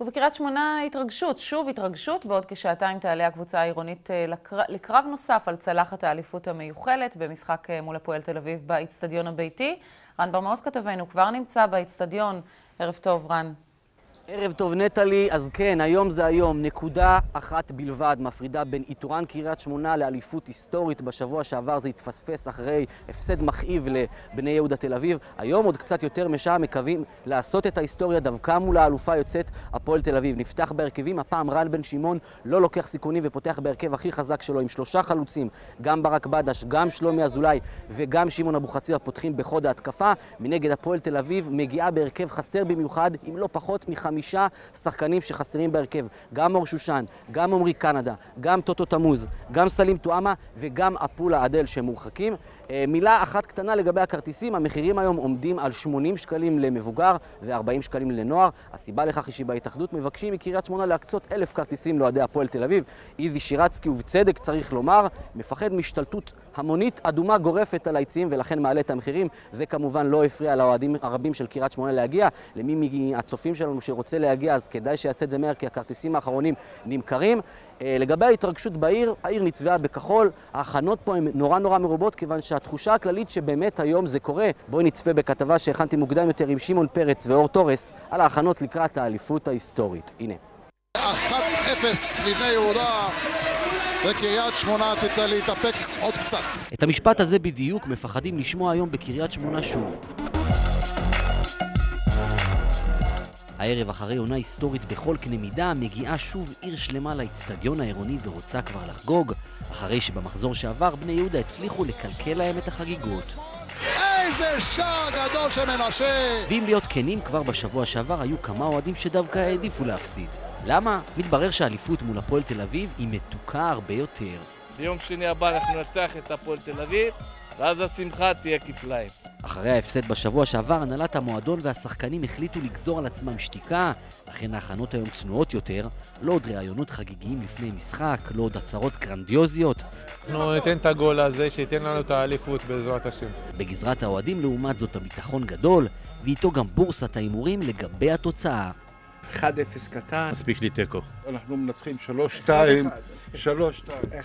ובקריית שמונה התרגשות, שוב התרגשות, בעוד כשעתיים תעלה הקבוצה העירונית אה, לקרב נוסף על צלחת האליפות המיוחלת במשחק אה, מול הפועל תל אביב באיצטדיון הביתי. רן בר מעוז כתבנו כבר נמצא באיצטדיון. ערב טוב, רן. ערב טוב נטלי, אז כן, היום זה היום, נקודה אחת בלבד מפרידה בין איתורן קריית שמונה לאליפות היסטורית. בשבוע שעבר זה התפספס אחרי הפסד מכאיב לבני יהודה תל אביב. היום עוד קצת יותר משעה מקווים לעשות את ההיסטוריה דווקא מול האלופה יוצאת הפועל תל אביב. נפתח בהרכבים, הפעם רן בן שמעון לא לוקח סיכונים ופותח בהרכב הכי חזק שלו עם שלושה חלוצים, גם ברק בדש, גם שלומי אזולאי וגם שמעון אבוחצירא פותחים בחוד ההתקפה. מנגד הפועל תל אביב מגיעה בהרכב חסר במיוחד, עם לא פחות מחמישה חמישה שחקנים שחסרים בהרכב. גם אור שושן, גם עמרי קנדה, גם טוטו תמוז, גם סלים טועמה וגם אפולה אדל שהם מורחקים. אה, מילה אחת קטנה לגבי הכרטיסים, המחירים היום עומדים על 80 שקלים למבוגר ו-40 שקלים לנוער. הסיבה לכך היא שבהתאחדות מבקשים מקריית שמונה להקצות אלף כרטיסים לאוהדי הפועל תל אביב. איזי שירצקי, ובצדק צריך לומר, מפחד מהשתלטות המונית אדומה גורפת על היציעים ולכן מעלה את המחירים. זה כמובן לא הפריע לאוהדים הרבים של קריית שמונה להגיע. למי מהצופים שלנו שרוצה להגיע אז כדאי שיעשה את זה מהר כי הכרטיסים האחרונים נמכרים. אה, לגבי ההתרגשות בעיר, העיר נצבעה בכחול, ההכנות פה הן נורא נורא מרובות כיוון שהתחושה הכללית שבאמת היום זה קורה, בואי נצפה בכתבה שהכנתי מוקדם יותר עם שמעון פרץ ואור תורס על ההכנות לקראת האליפות ההיסטורית. הנה. 1-0 לבני יהודה וקריית שמונה תצא להתאפק עוד קצת. את המשפט הזה בדיוק מפחדים לשמוע היום בקריית שמונה שוב. הערב אחרי עונה היסטורית בכל קנה מידה, מגיעה שוב עיר שלמה לאצטדיון העירוני ורוצה כבר לחגוג, אחרי שבמחזור שעבר בני יהודה הצליחו לקלקל להם את החגיגות. איזה שער גדול של מנשה! ואם להיות כנים, כבר בשבוע שעבר היו כמה אוהדים שדווקא העדיפו להפסיד. למה? מתברר שהאליפות מול הפועל תל אביב היא מתוקה הרבה יותר. ביום שני הבא אנחנו ננצח את הפועל תל אביב, ואז השמחה תהיה כפליים. אחרי ההפסד בשבוע שעבר, הנהלת המועדון והשחקנים החליטו לגזור על עצמם שתיקה, לכן ההכנות היום צנועות יותר, לא עוד ראיונות חגיגיים לפני משחק, לא עוד הצהרות גרנדיוזיות. אנחנו ניתן את הגול הזה שייתן לנו את האליפות בעזרת השם. בגזרת האוהדים, לעומת זאת, הביטחון גדול, ואיתו גם בורסת ההימורים לגבי התוצאה. 1-0 קטן. מספיק לי תיקו. אנחנו מנצחים 3-2. 3-2.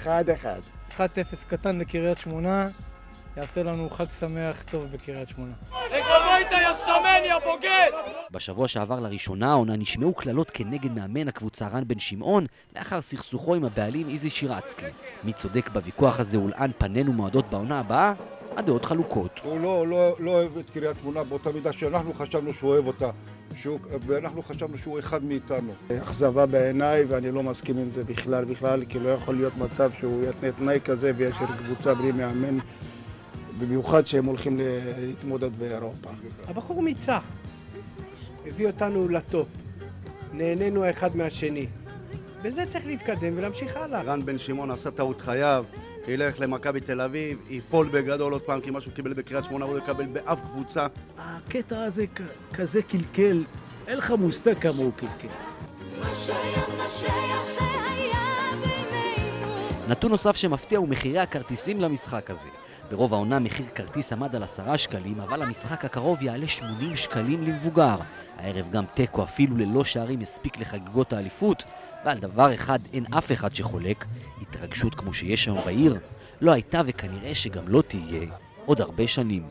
1-1. 1-0 קטן לקריית שמונה. יעשה לנו חג שמח טוב בקריית שמונה. לך הביתה, יא שמן, יא בוגד! בשבוע שעבר לראשונה העונה נשמעו קללות כנגד מאמן הקבוצה רן בן שמעון לאחר סכסוכו עם הבעלים איזי שירצקי. מי צודק בוויכוח הזה ולאן פנינו מועדות בעונה הבאה? הדעות חלוקות. הוא לא, לא, לא אוהב את קריית שמונה באותה מידה שאנחנו חשבנו שהוא אוהב אותה. שהוא, ואנחנו חשבנו שהוא אחד מאיתנו. אכזבה בעיניי ואני לא מסכים עם זה בכלל בכלל כי לא יכול להיות מצב שהוא יתנה תנאי כזה ויש קבוצה בלי מאמן במיוחד שהם הולכים להתמודד באירופה. הבחור מיצה, הביא אותנו לטופ, נהנינו האחד מהשני. וזה צריך להתקדם ולהמשיך הלאה. רן בן שמעון עשה טעות חייו, ילך למכבי תל אביב, ייפול בגדול עוד פעם, כי מה שהוא קיבל בקריית שמונה הוא לא יקבל באף קבוצה. הקטע הזה כזה קלקל, אין לך מושג כמה הוא קלקל. נתון נוסף שמפתיע הוא מחירי הכרטיסים למשחק הזה. ברוב העונה מחיר כרטיס עמד על עשרה שקלים, אבל המשחק הקרוב יעלה 80 שקלים למבוגר. הערב גם תיקו אפילו ללא שערים הספיק לחגיגות האליפות, ועל דבר אחד אין אף אחד שחולק, התרגשות כמו שיש היום בעיר, לא הייתה וכנראה שגם לא תהיה עוד הרבה שנים.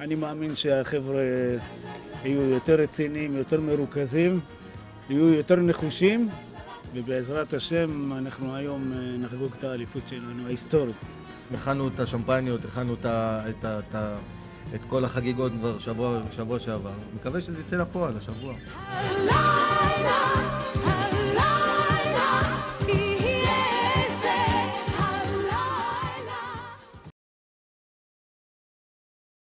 אני מאמין שהחבר'ה יהיו יותר רציניים, יותר מרוכזים, יהיו יותר נחושים, ובעזרת השם אנחנו היום אה, נחגוג את האליפות שלנו, ההיסטורית. הכנו את השמפניות, הכנו את, את, את, את כל החגיגות כבר שבוע, שבוע שעבר. מקווה שזה יצא לפועל השבוע. הלילה